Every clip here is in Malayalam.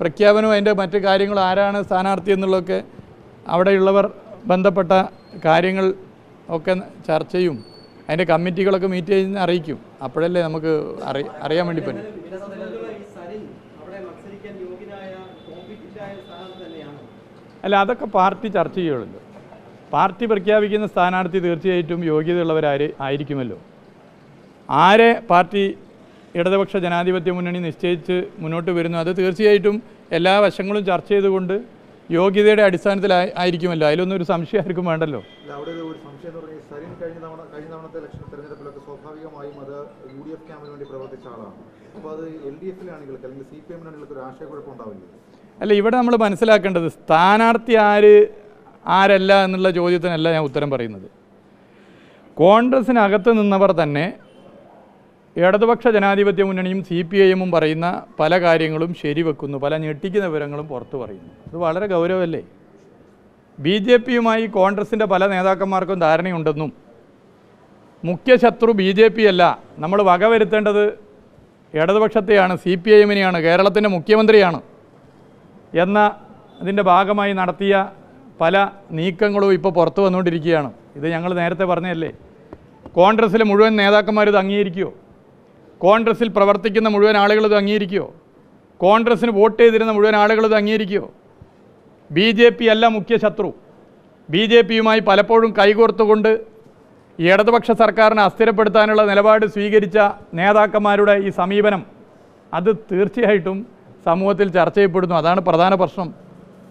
പ്രഖ്യാപനവും അതിന്റെ മറ്റ് കാര്യങ്ങളും ആരാണ് സ്ഥാനാർത്ഥി എന്നുള്ളതൊക്കെ അവിടെയുള്ളവർ ബന്ധപ്പെട്ട കാര്യങ്ങൾ ഒക്കെ ചർച്ച ചെയ്യും. അതിന്റെ കമ്മിറ്റികളൊക്കെ മീറ്റ് ചെയ്ത് അറിയിക്കും. അപ്പോഴല്ലേ നമുക്ക് അറി അറിയാൻ വേണ്ടി പറ്റും. അല്ല അതൊക്കെ പാർട്ടി ചർച്ച ചെയ്യുള്ളൂ പാർട്ടി പ്രഖ്യാപിക്കുന്ന സ്ഥാനാർത്ഥി തീർച്ചയായിട്ടും യോഗ്യതയുള്ളവരാര് ആയിരിക്കുമല്ലോ. ആരെ പാർട്ടി ഇടതുപക്ഷ ജനാധിപത്യ മുന്നണി നിശ്ചയിച്ച് മുന്നോട്ട് വരുന്നു. അത് തീർച്ചയായിട്ടും എല്ലാ വശങ്ങളും ചർച്ച ചെയ്തുകൊണ്ട് യോഗ്യതയുടെ അടിസ്ഥാനത്തിൽ ആയി- ആയിരിക്കുമല്ലോ. അതിലൊന്നും ഒരു സംശയം ആർക്കും വേണ്ടല്ലോ. അവിടെ ഒരു സംശയം എന്ന് പറഞ്ഞാൽ സരിൻ കഴിഞ്ഞ തവണ കഴിഞ്ഞ തവണത്തെ ഇലക്ഷൻ തെരഞ്ഞെടുപ്പിലൊക്കെ സ്വാഭാവികമായും അത് യു ഡി എഫ് ക്യാമ്പിന് വേണ്ടി പ്രവർത്തിച്ച ആളാണ്. അപ്പോൾ അത് എൽ ഡി എഫിലാണെങ്കിൽ അല്ലെങ്കിൽ സി പി എമ്മിനാണെങ്കിൽ ഒരു ആശയക്കുഴപ്പം ഉണ്ടാവില്ല? അല്ല ഇവിടെ നമ്മൾ മനസ്സിലാക്കേണ്ടത് സ്ഥാനാർത്ഥി ആര് ആരല്ല എന്നുള്ള ചോദ്യത്തിനല്ല ഞാൻ ഉത്തരം പറയുന്നത്. കോൺഗ്രസിനകത്ത് നിന്നവർ തന്നെ ഇടതുപക്ഷ ജനാധിപത്യ മുന്നണിയും സി പി ഐ എമ്മും പറയുന്ന പല കാര്യങ്ങളും ശരിവെക്കുന്നു പല ഞെട്ടിക്കുന്ന വിവരങ്ങളും പുറത്തു പറയുന്നു. അത് വളരെ ഗൗരവമല്ലേ? ബി ജെ പിയുമായി കോൺഗ്രസിന്റെ പല നേതാക്കന്മാർക്കും ധാരണയുണ്ടെന്നും മുഖ്യ ശത്രു ബി ജെ പി അല്ല നമ്മൾ വകവരുത്തേണ്ടത് ഇടതുപക്ഷത്തെയാണ് സി പി ഐ എമ്മിനെയാണ് കേരളത്തിന്റെ മുഖ്യമന്ത്രിയാണ് എന്ന അതിന്റെ ഭാഗമായി നടത്തിയ പല നീക്കങ്ങളും ഇപ്പോൾ പുറത്തു വന്നുകൊണ്ടിരിക്കുകയാണ്. ഇത് ഞങ്ങൾ നേരത്തെ പറഞ്ഞതല്ലേ? കോൺഗ്രസ്സിലെ മുഴുവൻ നേതാക്കന്മാർ ഇത് അംഗീകരിക്കുമോ കോൺഗ്രസ്സിൽ പ്രവർത്തിക്കുന്ന മുഴുവൻ ആളുകൾ ഇത് അംഗീകരിക്കുമോ കോൺഗ്രസ്സിന് വോട്ട് ചെയ്തിരുന്ന മുഴുവൻ ആളുകൾ ഇത് അംഗീകരിക്കുമോ ബി ജെ പി അല്ല മുഖ്യ ശത്രു. ബി ജെ പിയുമായി പലപ്പോഴും കൈകോർത്തുകൊണ്ട് ഇടതുപക്ഷ സർക്കാരിനെ അസ്ഥിരപ്പെടുത്താനുള്ള നിലപാട് സ്വീകരിച്ച നേതാക്കന്മാരുടെ ഈ സമീപനം അത് തീർച്ചയായിട്ടും സമൂഹത്തിൽ ചർച്ച ചെയ്യപ്പെടുന്നു. അതാണ് പ്രധാന പ്രശ്നം.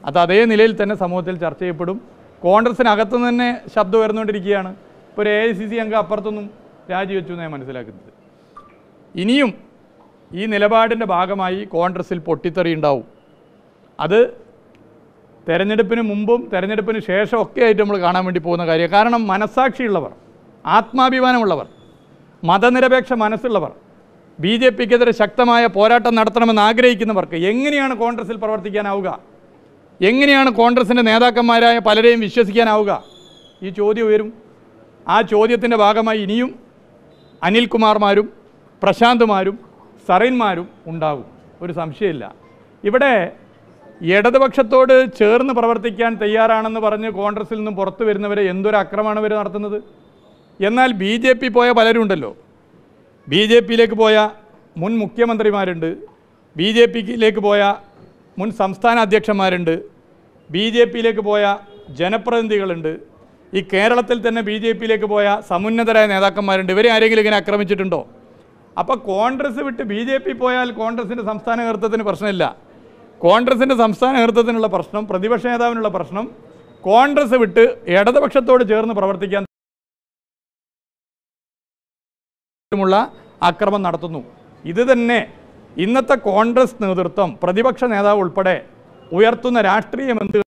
അത് അതേ നിലയിൽ തന്നെ സമൂഹത്തിൽ ചർച്ച ചെയ്യപ്പെടും. കോൺഗ്രസിനകത്തു നിന്ന് തന്നെ ശബ്ദം ഉയർന്നുകൊണ്ടിരിക്കുകയാണ്. ഇപ്പോൾ ഒരു എ ഐ സി സി അംഗം അപ്പുറത്തൊന്നും രാജിവെച്ചു എന്ന് ഞാൻ മനസ്സിലാക്കുന്നത്. ഇനിയും ഈ നിലപാടിന്റെ ഭാഗമായി കോൺഗ്രസിൽ പൊട്ടിത്തെറി ഉണ്ടാവും. അത് തെരഞ്ഞെടുപ്പിന് മുമ്പും തെരഞ്ഞെടുപ്പിന് ശേഷം ഒക്കെ ആയിട്ട് നമ്മൾ കാണാൻ വേണ്ടി പോകുന്ന കാര്യം കാരണം മനസ്സാക്ഷിയുള്ളവർ ആത്മാഭിമാനമുള്ളവർ മതനിരപേക്ഷ മനസ്സുള്ളവർ ബി ജെ പിക്കെതിരെ ശക്തമായ പോരാട്ടം നടത്തണമെന്ന് ആഗ്രഹിക്കുന്നവർക്ക് എങ്ങനെയാണ് കോൺഗ്രസിൽ പ്രവർത്തിക്കാനാവുക? എങ്ങനെയാണ് കോൺഗ്രസിന്റെ നേതാക്കന്മാരായ പലരെയും വിശ്വസിക്കാനാവുക? ഈ ചോദ്യം ഉയരും. ആ ചോദ്യത്തിന്റെ ഭാഗമായി ഇനിയും അനിൽകുമാർമാരും പ്രശാന്ത്മാരും സറിന്മാരും ഉണ്ടാകും ഒരു സംശയമില്ല. ഇവിടെ ഇടതുപക്ഷത്തോട് ചേർന്ന് പ്രവർത്തിക്കാൻ തയ്യാറാണെന്ന് പറഞ്ഞ് കോൺഗ്രസിൽ നിന്നും പുറത്തു വരുന്നവരെ എന്തൊരു അക്രമമാണ് ഇവർ നടത്തുന്നത്? എന്നാൽ ബി ജെ പി പോയ പലരും ഉണ്ടല്ലോ ബി ജെ പിയിലേക്ക് പോയ മുൻ മുഖ്യമന്ത്രിമാരുണ്ട്. ബി ജെ പിയിലേക്ക് പോയ മുൻ സംസ്ഥാന അധ്യക്ഷന്മാരുണ്ട്. ബി ജെ പിയിലേക്ക് പോയ ജനപ്രതിനിധികളുണ്ട്. ഈ കേരളത്തിൽ തന്നെ ബി ജെ പിയിലേക്ക് പോയ സമുന്നതരായ നേതാക്കന്മാരുണ്ട്. ഇവരെ ആരെങ്കിലും ഇങ്ങനെ ആക്രമിച്ചിട്ടുണ്ടോ? അപ്പോൾ കോൺഗ്രസ് വിട്ട് ബി ജെ പി പോയാൽ കോൺഗ്രസിന്റെ സംസ്ഥാന നേതൃത്വത്തിന് പ്രശ്നമില്ല. കോൺഗ്രസിന്റെ സംസ്ഥാന നേതൃത്വത്തിനുള്ള പ്രശ്നം പ്രതിപക്ഷ നേതാവിനുള്ള പ്രശ്നം കോൺഗ്രസ് വിട്ട് ഇടതുപക്ഷത്തോട് ചേർന്ന് പ്രവർത്തിക്കാൻ അക്രമം നടത്തുന്നു. ഇത് തന്നെ ഇന്നത്തെ കോൺഗ്രസ് നേതൃത്വം പ്രതിപക്ഷ നേതാവ് ഉൾപ്പെടെ ഉയർത്തുന്ന രാഷ്ട്രീയം എന്ത്